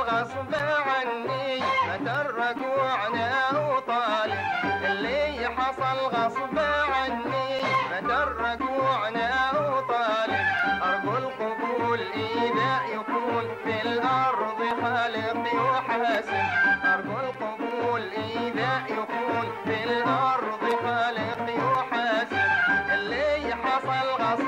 الغصب عني أتى الركوع وطال اللي حصل غصب عني أتى الركوع وطال أرجو القبول إذا يكون في الأرض خالق وحاسب. أرجو القبول إذا يكون في الأرض خالق وحاسب. اللي حصل غصب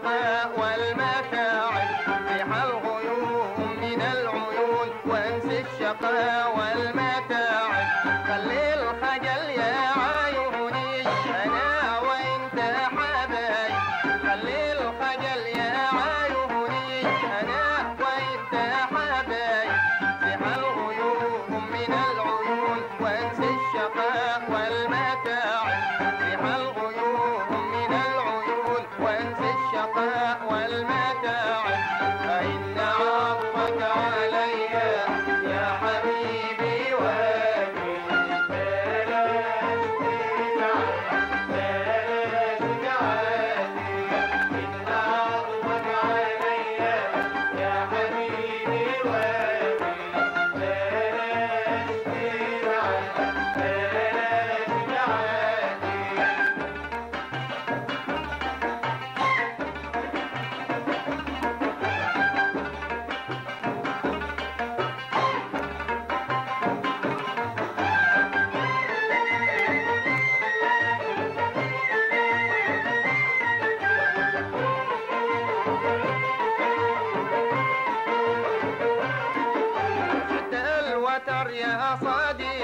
Yeah,